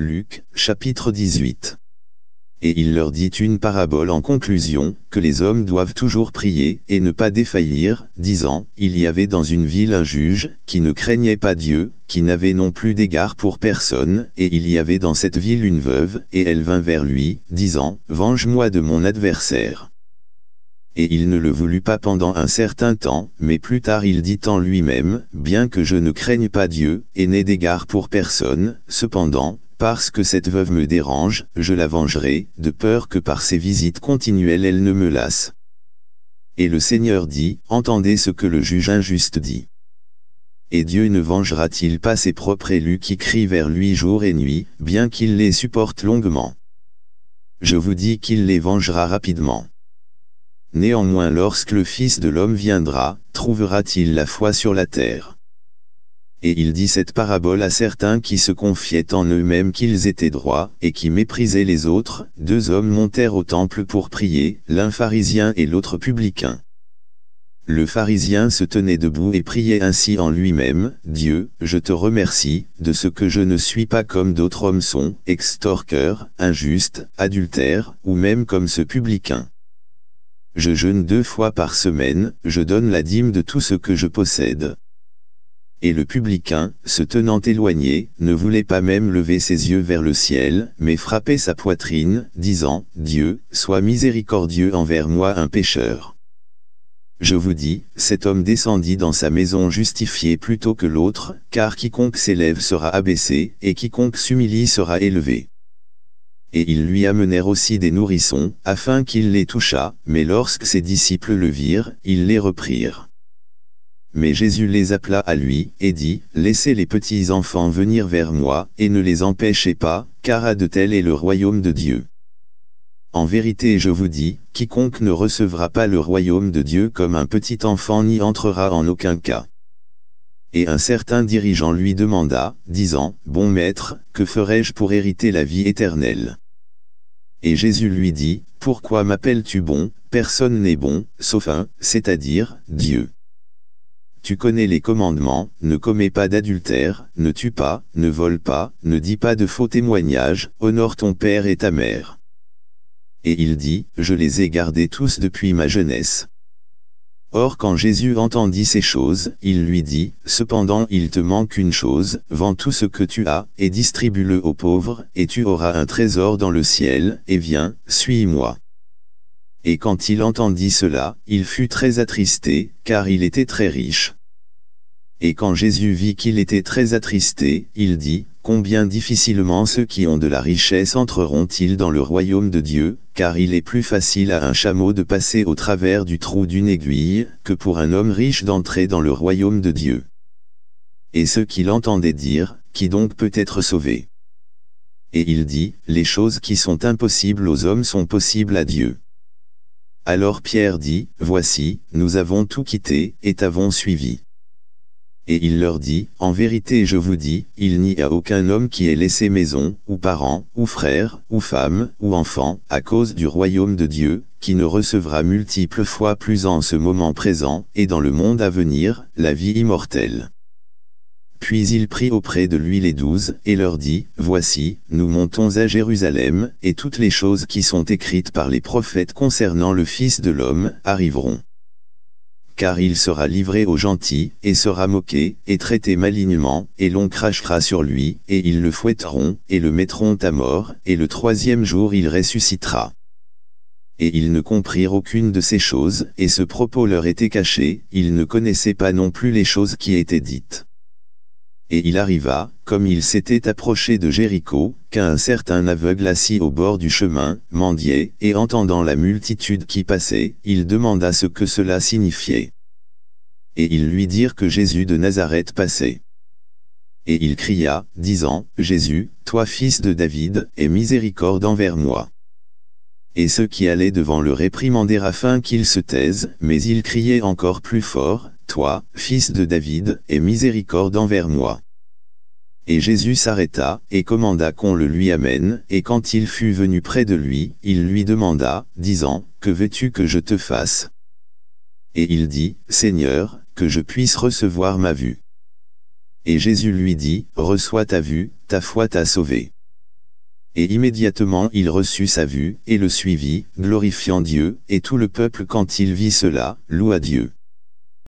Luc, chapitre 18. Et il leur dit une parabole en conclusion, que les hommes doivent toujours prier, et ne pas défaillir, disant, Il y avait dans une ville un juge, qui ne craignait pas Dieu, qui n'avait non plus d'égard pour personne, et il y avait dans cette ville une veuve, et elle vint vers lui, disant, Venge-moi de mon adversaire et il ne le voulut pas pendant un certain temps, mais plus tard il dit en lui-même, bien que je ne craigne pas Dieu, et n'ai d'égard pour personne, cependant, parce que cette veuve me dérange, je la vengerai, de peur que par ses visites continuelles elle ne me lasse. Et le Seigneur dit, Entendez ce que le juge injuste dit. Et Dieu ne vengera-t-il pas ses propres élus qui crient vers lui jour et nuit, bien qu'il les supporte longuement? Je vous dis qu'il les vengera rapidement. Néanmoins lorsque le Fils de l'homme viendra, trouvera-t-il la foi sur la terre? Et il dit cette parabole à certains qui se confiaient en eux-mêmes qu'ils étaient droits, et qui méprisaient les autres, deux hommes montèrent au temple pour prier, l'un pharisien et l'autre publicain. Le pharisien se tenait debout et priait ainsi en lui-même, Dieu, je te remercie, de ce que je ne suis pas comme d'autres hommes sont, extorqueurs, injustes, adultères, ou même comme ce publicain je jeûne deux fois par semaine, je donne la dîme de tout ce que je possède. Et le publicain, se tenant éloigné, ne voulait pas même lever ses yeux vers le ciel, mais frappait sa poitrine, disant, Dieu, sois miséricordieux envers moi un pécheur. Je vous dis, cet homme descendit dans sa maison justifié plutôt que l'autre, car quiconque s'élève sera abaissé, et quiconque s'humilie sera élevé et ils lui amenèrent aussi des nourrissons, afin qu'il les touchât, mais lorsque ses disciples le virent, ils les reprirent. Mais Jésus les appela à lui, et dit, Laissez les petits enfants venir vers moi, et ne les empêchez pas, car à de tel est le royaume de Dieu. En vérité je vous dis, quiconque ne recevra pas le royaume de Dieu comme un petit enfant n'y entrera en aucun cas. Et un certain dirigeant lui demanda, disant, Bon maître, que ferai-je pour hériter la vie éternelle? Et Jésus lui dit, Pourquoi m'appelles-tu bon? Personne n'est bon, sauf un, c'est-à-dire, Dieu. Tu connais les commandements, ne commets pas d'adultère, ne tue pas, ne vole pas, ne dis pas de faux témoignages, honore ton père et ta mère. Et il dit, Je les ai gardés tous depuis ma jeunesse. Or quand Jésus entendit ces choses, il lui dit, Cependant il te manque une chose, vends tout ce que tu as, et distribue-le aux pauvres, et tu auras un trésor dans le ciel, et viens, suis-moi. Et quand il entendit cela, il fut très attristé, car il était très riche. Et quand Jésus vit qu'il était très attristé, il dit, Combien difficilement ceux qui ont de la richesse entreront-ils dans le royaume de Dieu, car il est plus facile à un chameau de passer au travers du trou d'une aiguille, que pour un homme riche d'entrer dans le royaume de Dieu. Et ceux qui l'entendaient dire, qui donc peut être sauvé? Et il dit, les choses qui sont impossibles aux hommes sont possibles à Dieu. Alors Pierre dit, Voici, nous avons tout quitté, et t'avons suivi. Et il leur dit, En vérité je vous dis, il n'y a aucun homme qui ait laissé maison, ou parents, ou frères, ou femmes, ou enfants, à cause du royaume de Dieu, qui ne recevra multiples fois plus en ce moment présent, et dans le monde à venir, la vie immortelle. Puis il prit auprès de lui les douze, et leur dit, Voici, nous montons à Jérusalem, et toutes les choses qui sont écrites par les prophètes concernant le Fils de l'homme, arriveront car il sera livré aux gentils, et sera moqué, et traité malignement, et l'on crachera sur lui, et ils le fouetteront, et le mettront à mort, et le troisième jour il ressuscitera. Et ils ne comprirent aucune de ces choses, et ce propos leur était caché, ils ne connaissaient pas non plus les choses qui étaient dites. Et il arriva, comme il s'était approché de Jéricho, qu'un certain aveugle assis au bord du chemin, mendiait, et entendant la multitude qui passait, il demanda ce que cela signifiait. Et ils lui dirent que Jésus de Nazareth passait. Et il cria, disant, Jésus, toi fils de David, aie miséricorde envers moi. Et ceux qui allaient devant le réprimandèrent afin qu'il se taise, mais il criait encore plus fort, Toi, fils de David, aie miséricorde envers moi. Et Jésus s'arrêta, et commanda qu'on le lui amène, et quand il fut venu près de lui, il lui demanda, disant, Que veux-tu que je te fasse? Et il dit, Seigneur, que je puisse recevoir ma vue. Et Jésus lui dit, Reçois ta vue, ta foi t'a sauvé. Et immédiatement il reçut sa vue, et le suivit, glorifiant Dieu, et tout le peuple quand il vit cela, loua Dieu.